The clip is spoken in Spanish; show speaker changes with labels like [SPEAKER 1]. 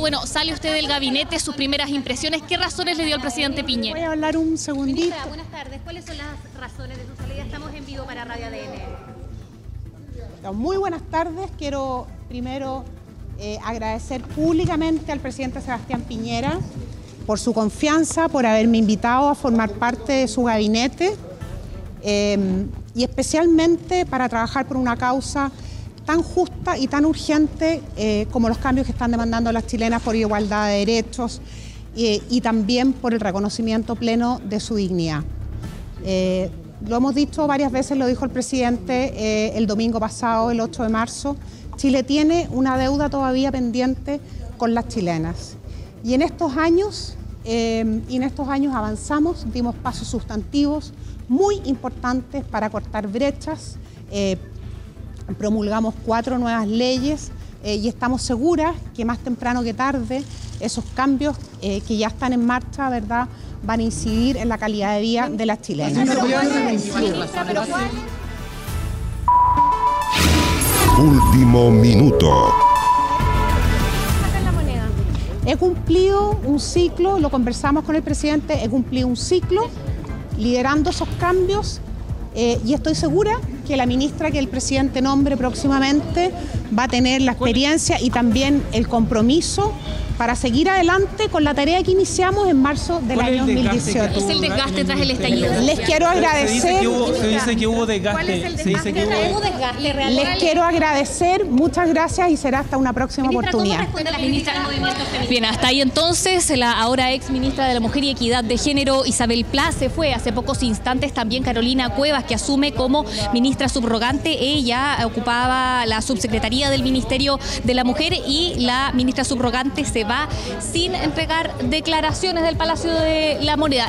[SPEAKER 1] bueno, sale usted del gabinete, sus primeras impresiones, ¿qué razones le dio al presidente
[SPEAKER 2] Voy
[SPEAKER 1] Piñera?
[SPEAKER 2] a hablar un segundito.
[SPEAKER 3] Ministra, buenas tardes. ¿Cuáles son las razones de su salida? Estamos en vivo para Radio ADN.
[SPEAKER 2] Muy buenas tardes. Quiero primero eh, agradecer públicamente al presidente Sebastián Piñera por su confianza, por haberme invitado a formar parte de su gabinete eh, y especialmente para trabajar por una causa tan justa y tan urgente eh, como los cambios que están demandando las chilenas por igualdad de derechos eh, y también por el reconocimiento pleno de su dignidad. Eh, lo hemos dicho varias veces, lo dijo el presidente eh, el domingo pasado, el 8 de marzo, Chile tiene una deuda todavía pendiente con las chilenas. Y en estos años, eh, y en estos años avanzamos, dimos pasos sustantivos muy importantes para cortar brechas, eh, promulgamos cuatro nuevas leyes eh, y estamos seguras que más temprano que tarde esos cambios eh, que ya están en marcha, ¿verdad?, van a incidir en la calidad de vida de las chilenas.
[SPEAKER 4] Último minuto.
[SPEAKER 2] He cumplido un ciclo, lo conversamos con el presidente, he cumplido un ciclo liderando esos cambios eh, y estoy segura que la ministra que el presidente nombre próximamente va a tener la experiencia y también el compromiso para seguir adelante con la tarea que iniciamos en marzo del
[SPEAKER 5] ¿Cuál es
[SPEAKER 2] año
[SPEAKER 5] el desgaste que
[SPEAKER 2] 2018.
[SPEAKER 1] Es el desgaste tras el estallido.
[SPEAKER 2] Les quiero agradecer.
[SPEAKER 5] se dice que hubo desgaste.
[SPEAKER 2] Les quiero agradecer, muchas gracias y será hasta una próxima
[SPEAKER 3] Ministra, ¿cómo
[SPEAKER 2] oportunidad.
[SPEAKER 3] la?
[SPEAKER 1] Bien, hasta ahí entonces la ahora ex ministra de la Mujer y Equidad de Género, Isabel Pla, se fue hace pocos instantes también Carolina Cuevas, que asume como ministra subrogante. Ella ocupaba la subsecretaría del Ministerio de la Mujer y la ministra subrogante se sin entregar declaraciones del Palacio de la Moneda.